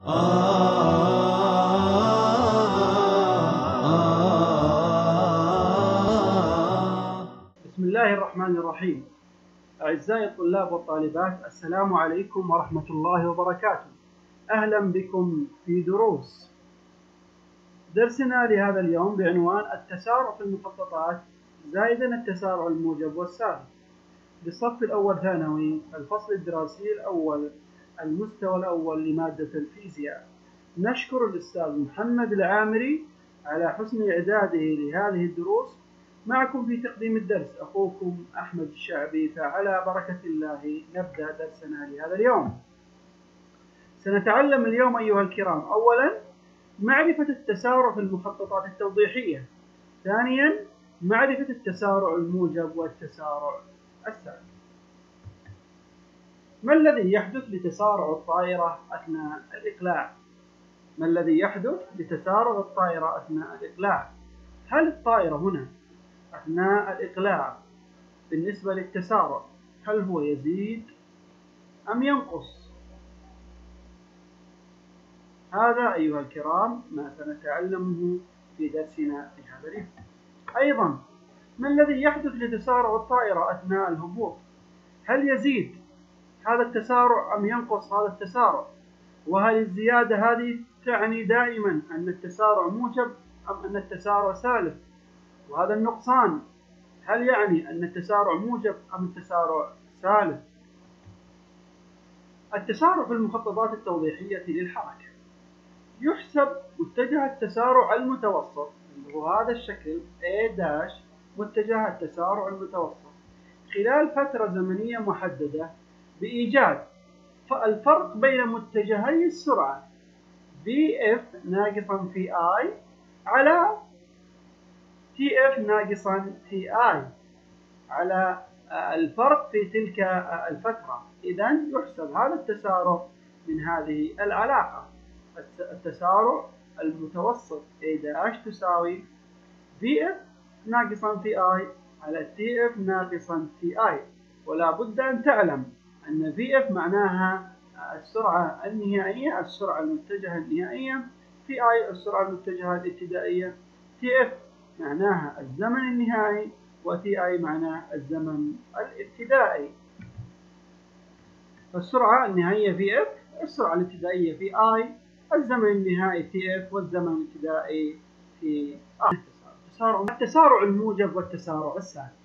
بسم الله الرحمن الرحيم. أعزائي الطلاب والطالبات السلام عليكم ورحمة الله وبركاته. أهلا بكم في دروس. درسنا لهذا اليوم بعنوان التسارع في المخططات زائدا التسارع الموجب والسالب بالصف الأول ثانوي الفصل الدراسي الأول. المستوى الأول لمادة الفيزياء. نشكر الأستاذ محمد العامري على حسن إعداده لهذه الدروس. معكم في تقديم الدرس أخوكم أحمد الشعبي فعلى بركة الله نبدأ درسنا لهذا اليوم. سنتعلم اليوم أيها الكرام أولا معرفة التسارع في المخططات التوضيحية. ثانيا معرفة التسارع الموجب والتسارع السالب ما الذي يحدث لتسارع الطائرة أثناء الإقلاع؟ ما الذي يحدث لتسارع الطائرة أثناء الإقلاع؟ هل الطائرة هنا أثناء الإقلاع بالنسبة للتسارع هل هو يزيد أم ينقص؟ هذا أيها الكرام ما سنتعلمه في درسنا في هذا اليوم. أيضا ما الذي يحدث لتسارع الطائرة أثناء الهبوط؟ هل يزيد هذا التسارع أم ينقص هذا التسارع؟ وهل الزيادة هذه تعني دائما أن التسارع موجب أم أن التسارع سالب؟ وهذا النقصان هل يعني أن التسارع موجب أم التسارع سالب؟ التسارع في المخططات التوضيحية للحركة يحسب متجه التسارع المتوسط هو هذا الشكل A داش متجه التسارع المتوسط خلال فترة زمنية محددة بإيجاد. الفرق بين متجهي السرعة VF ناقصا في I على TF ناقصا في I على الفرق في تلك الفترة. إذا يحسب هذا التسارع من هذه العلاقة. التسارع المتوسط A تساوي VF ناقصا في I على TF ناقصا في I. ولا بد أن تعلم أن VF معناها السرعة النهائية السرعة المتجهة النهائية. في I السرعة المتجهة الابتدائية. TF معناها الزمن النهائي وتي اي معناه الزمن الابتدائي. فالسرعة النهائية V F السرعة الابتدائية V I الزمن النهائي T F والزمن الابتدائي T I التسارع الموجب والتسارع السالب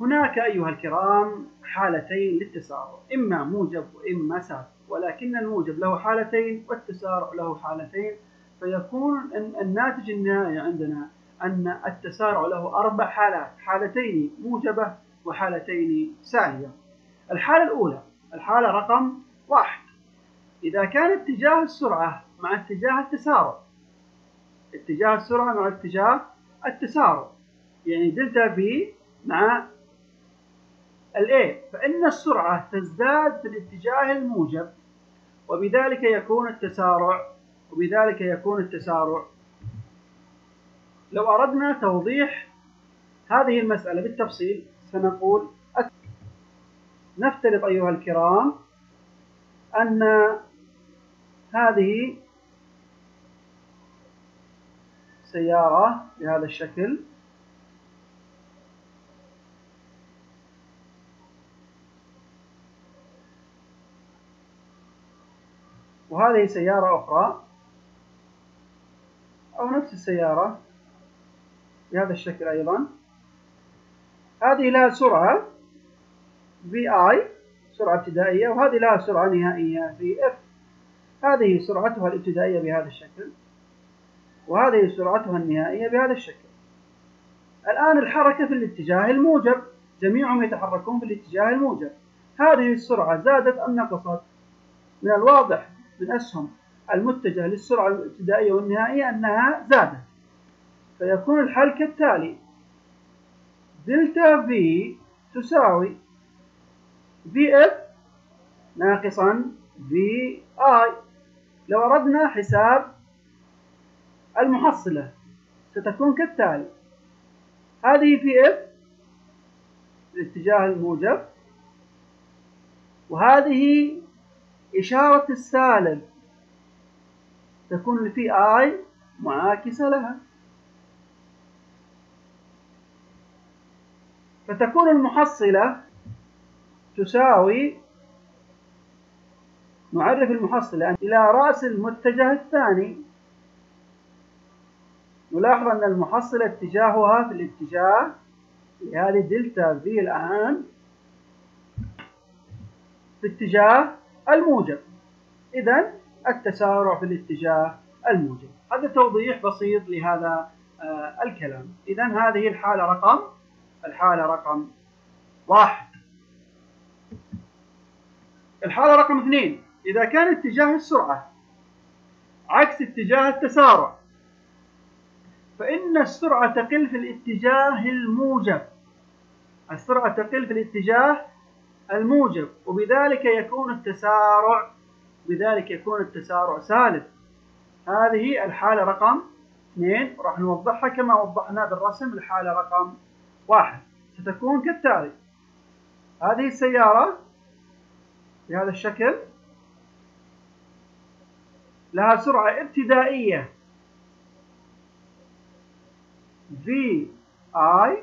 هناك أيها الكرام حالتين للتسارع إما موجب وإما سالب ولكن الموجب له حالتين والتسارع له حالتين. فيكون الناتج النهائي عندنا أن التسارع له أربع حالات حالتين موجبة وحالتين سالبة الحالة الأولى الحالة رقم واحد. إذا كان اتجاه السرعة مع اتجاه التسارع اتجاه السرعة مع اتجاه التسارع يعني دلتا في مع الاي فإن السرعة تزداد في الاتجاه الموجب وبذلك يكون التسارع وبذلك يكون التسارع. لو أردنا توضيح هذه المسألة بالتفصيل سنقول نفترض أيها الكرام أن هذه سيارة بهذا الشكل وهذه سيارة أخرى أو نفس السيارة بهذا الشكل أيضا. هذه لها سرعة اي سرعة ابتدائية وهذه لها سرعة نهائية اف هذه سرعتها الابتدائية بهذا الشكل وهذه سرعتها النهائية بهذا الشكل. الآن الحركة في الاتجاه الموجب جميعهم يتحركون في الاتجاه الموجب. هذه السرعة زادت أم نقصت؟ من الواضح. من أسهم المتجه للسرعة الابتدائية والنهائية أنها زادت. فيكون الحل كالتالي delta V تساوي F ناقصا I لو أردنا حساب المحصلة ستكون كالتالي هذه في اف الاتجاه الموجب وهذه إشارة السالب تكون الفي آي معاكسة لها. فتكون المحصلة تساوي نعرف المحصلة إلى رأس المتجه الثاني نلاحظ أن المحصلة اتجاهها في الاتجاه لهذه دلتا في الآن في اتجاه الموجب. إذا التسارع في الاتجاه الموجب. هذا توضيح بسيط لهذا آه الكلام. إذا هذه الحالة رقم الحالة رقم واحد. الحالة رقم اثنين. إذا كان اتجاه السرعة عكس اتجاه التسارع فإن السرعة تقل في الاتجاه الموجب. السرعة تقل في الاتجاه الموجب وبذلك يكون التسارع بذلك يكون التسارع سالب هذه الحالة رقم اثنين راح نوضحها كما وضحنا بالرسم الحالة رقم واحد. ستكون كالتالي هذه السيارة بهذا الشكل لها سرعة ابتدائية. V i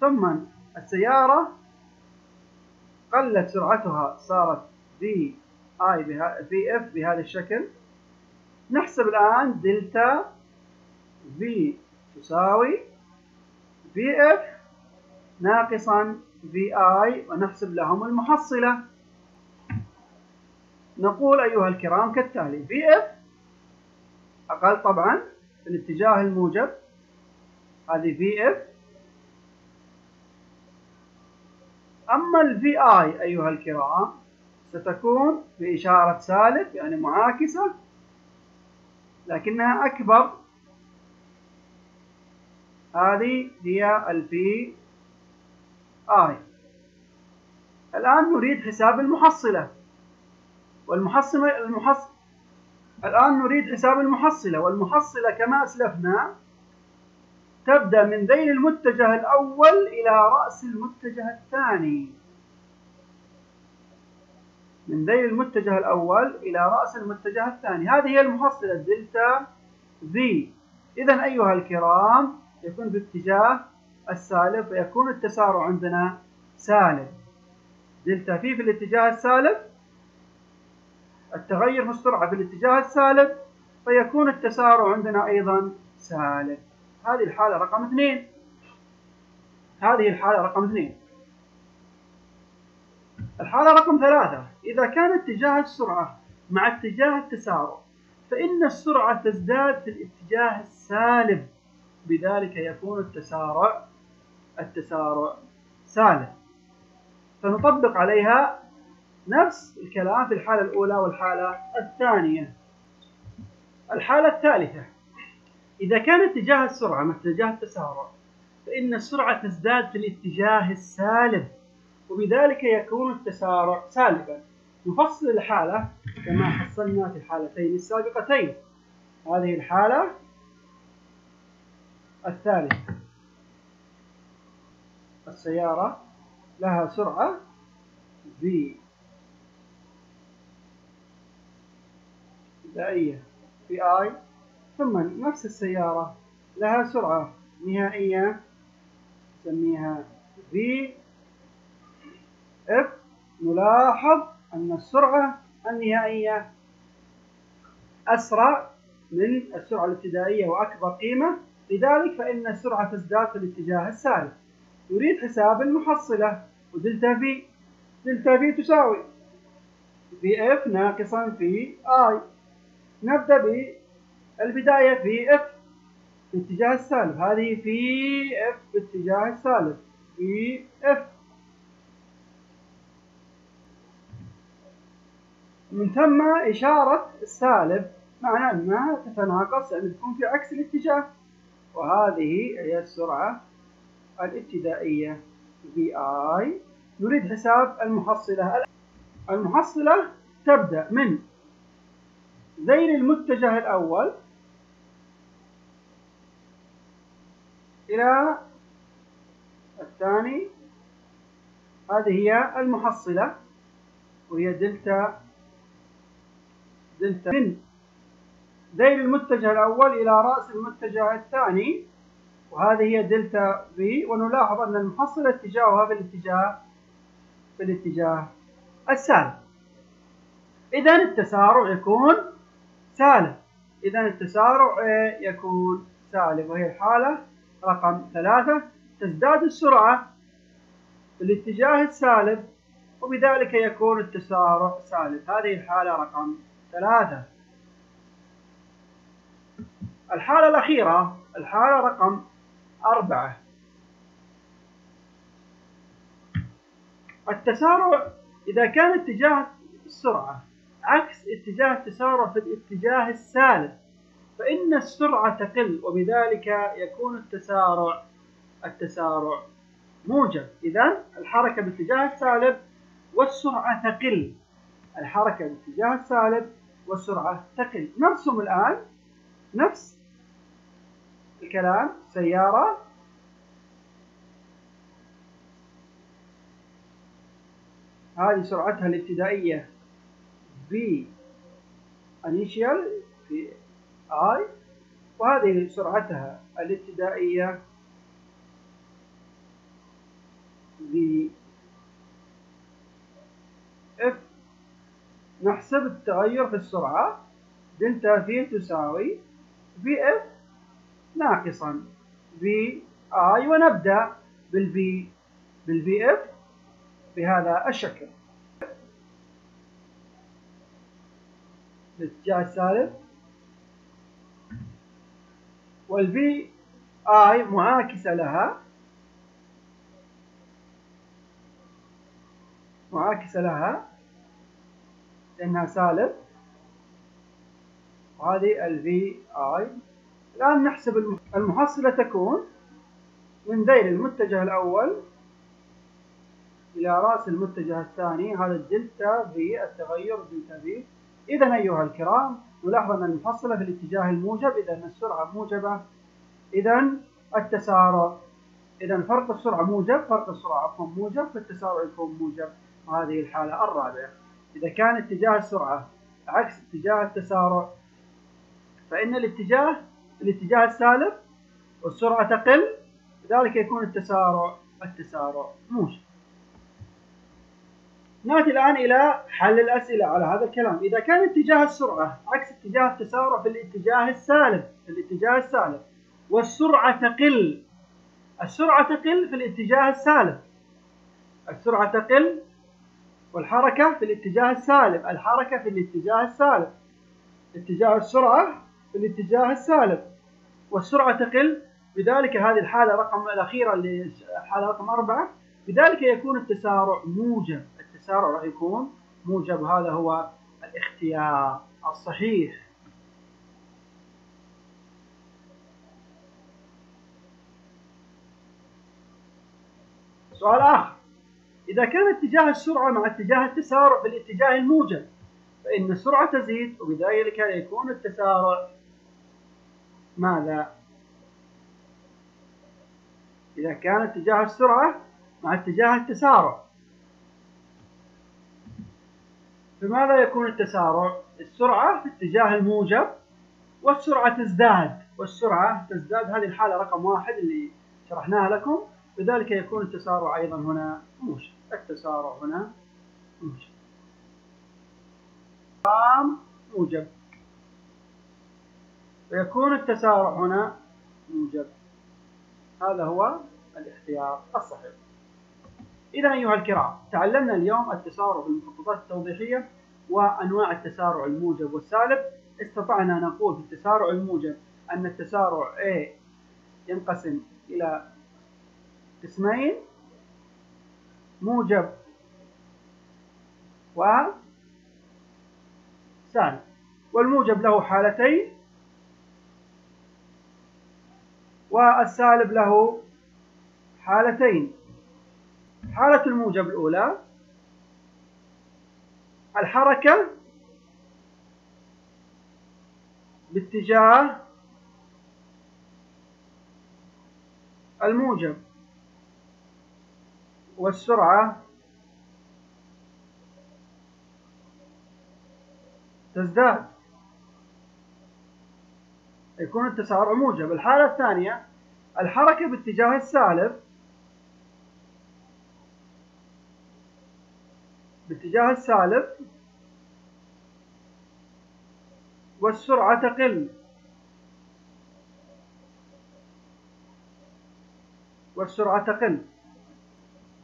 ثم السيارة قلت سرعتها صارت V i V f بهذا الشكل. نحسب الآن دلتا V تساوي V f ناقصا V i ونحسب لهم المحصلة. نقول أيها الكرام كالتالي V f أقل طبعا في الاتجاه الموجب. هذه V f أما ال V i أيها الكرام ستكون بإشارة سالب يعني معاكسة لكنها أكبر. هذه هي الفي اي الآن نريد حساب المحصلة. والمحصلة المحص الآن نريد حساب المحصلة. والمحصلة كما أسلفنا تبدأ من ذيل المتجه الأول إلى رأس المتجه الثاني. من ذيل المتجه الأول إلى رأس المتجه الثاني. هذه هي المحصلة دلتا في إذا أيها الكرام يكون باتجاه السالب فيكون التسارع عندنا سالب. دلتا في في الاتجاه السالب. التغير في السرعة في الاتجاه السالب. فيكون التسارع عندنا أيضا سالب. هذه الحالة رقم اثنين. هذه الحالة رقم اثنين. الحالة رقم ثلاثة. إذا كان اتجاه السرعة مع اتجاه التسارع فإن السرعة تزداد في الاتجاه السالب بذلك يكون التسارع التسارع سالب فنطبق عليها نفس الكلام في الحالة الأولى والحالة الثانية. الحالة الثالثة. إذا كان اتجاه السرعة مع اتجاه التسارع فإن السرعة تزداد في الاتجاه السالب وبذلك يكون التسارع سالبا. نفصل الحالة كما حصلنا في الحالتين السابقتين. هذه الحالة الثالثة السيارة لها سرعة v. ابتدائية في I ثم نفس السيارة لها سرعة نهائية نسميها V. F. نلاحظ أن السرعة النهائية أسرع من السرعة الابتدائية وأكبر قيمة. لذلك فإن السرعة تزداد في الاتجاه السالب. نريد حساب المحصلة ودلتا في دلتا في تساوي f ناقصا V i نبدأ بالبداية V f باتجاه السالب. هذه V f باتجاه السالب. V f من ثم إشارة السالب. معنى أنها تتناقص يعني تكون في عكس الاتجاه. وهذه هي السرعة الابتدائية. في نريد حساب المحصلة. المحصلة تبدأ من ذيل المتجه الأول إلى الثاني. هذه هي المحصلة وهي دلتا دلتا من ذيل المتجه الأول إلى رأس المتجه الثاني وهذه هي دلتا في ونلاحظ أن المحصل اتجاهها في الاتجاه في الاتجاه السالب إذا التسارع يكون سالب إذا التسارع يكون سالب وهي الحالة رقم ثلاثة تزداد السرعة في الاتجاه السالب وبذلك يكون التسارع سالب. هذه الحالة رقم ثلاثة. الحالة الأخيرة الحالة رقم أربعة. التسارع إذا كان اتجاه السرعة عكس اتجاه التسارع في الاتجاه السالب. فإن السرعة تقل وبذلك يكون التسارع التسارع موجب. إذا الحركة باتجاه السالب والسرعة تقل. الحركة باتجاه السالب والسرعة تقل. نرسم الآن نفس الكلام. سيارة هذه سرعتها الابتدائية v initial في i وهذه سرعتها الابتدائية v f. نحسب التغير في السرعة دلتا V تساوي V f ناقصا V i ونبدأ بال V بال V f بهذا الشكل. الاتجاه السالب وال V i معاكسة لها. معاكسة لها. لأنها سالب. وهذه ال VI الآن نحسب المحصلة تكون من ذيل المتجه الأول إلى رأس المتجه الثاني. هذا الدلتا في التغير دلتا في إذا أيها الكرام نلاحظ أن المحصلة في الاتجاه الموجب إذا السرعة موجبة إذا التسارع إذا فرق السرعة موجب فرق السرعة عفوا موجب فالتسارع يكون موجب. وهذه الحالة الرابعة. إذا كان اتجاه السرعة عكس اتجاه التسارع فإن الاتجاه الاتجاه السالب والسرعة تقل لذلك يكون التسارع التسارع موجب. نأتي الآن إلى حل الأسئلة على هذا الكلام. إذا كان اتجاه السرعة عكس اتجاه التسارع في الاتجاه السالب في الاتجاه السالب. والسرعة تقل. السرعة تقل في الاتجاه السالب. السرعة تقل والحركة في الاتجاه السالب. الحركة في الاتجاه السالب. اتجاه السرعة في الاتجاه السالب. والسرعة تقل. بذلك هذه الحالة رقم الأخيرة اللي الحالة رقم أربعة. بذلك يكون التسارع موجب. التسارع راح يكون موجب. هذا هو الاختيار الصحيح. سؤال آخر. إذا كان اتجاه السرعة مع اتجاه التسارع في الاتجاه الموجب فإن السرعة تزيد وبذلك يكون التسارع ماذا؟ إذا كان اتجاه السرعة مع اتجاه التسارع. فماذا يكون التسارع؟ السرعة في اتجاه الموجب والسرعة تزداد. والسرعة تزداد هذه الحالة رقم واحد اللي شرحناها لكم. لذلك يكون التسارع أيضا هنا موجب. التسارع هنا موجب. موجب. ويكون التسارع هنا موجب. هذا هو الاختيار الصحيح. إذا أيها الكرام تعلمنا اليوم التسارع بالمخططات التوضيحية وأنواع التسارع الموجب والسالب. استطعنا نقول في التسارع الموجب أن التسارع A ينقسم إلى قسمين موجب وسالب والموجب له حالتين والسالب له حالتين. حالة الموجب الأولى الحركة باتجاه الموجب والسرعة تزداد. يكون التسارع موجب. الحالة الثانية الحركة باتجاه السالب باتجاه السالب والسرعة تقل. والسرعة تقل.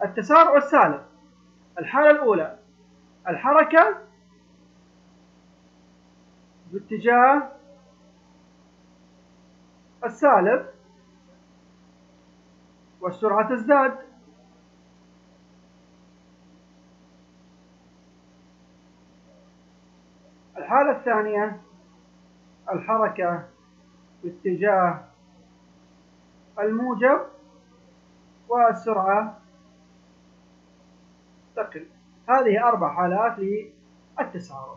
التسارع السالب. الحالة الأولى. الحركة باتجاه السالب والسرعة تزداد. الحالة الثانية الحركة باتجاه الموجب والسرعة تقل. هذه أربع حالات للتسارع.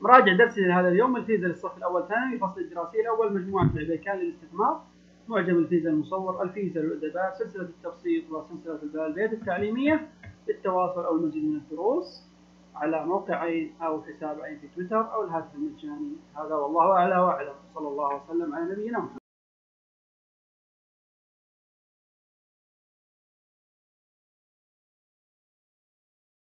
مراجع درسي لهذا اليوم الفيزا للصف الأول ثانوي الفصل الدراسي الأول مجموعة العبيكان للاستثمار معجم الفيزا المصور الفيزا للأدباء سلسلة التبسيط وسلسلة البيت التعليمية للتواصل أو المزيد من الدروس. على موقعين أو حسابين في تويتر أو الهاتف المجاني. هذا والله أعلى وأعلم. صلى الله وسلم على نبينا محمد.